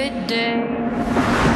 good day.